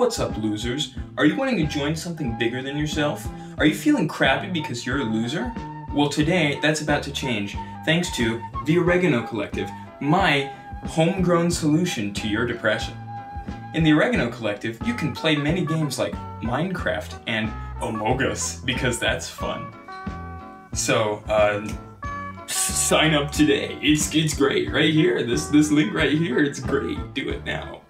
What's up, losers? Are you wanting to join something bigger than yourself? Are you feeling crappy because you're a loser? Well, today, that's about to change, thanks to the Oregano Collective, my homegrown solution to your depression. In the Oregano Collective, you can play many games like Minecraft and Omogus because that's fun. So, uh, sign up today. It's, it's great, right here. This, this link right here, it's great. Do it now.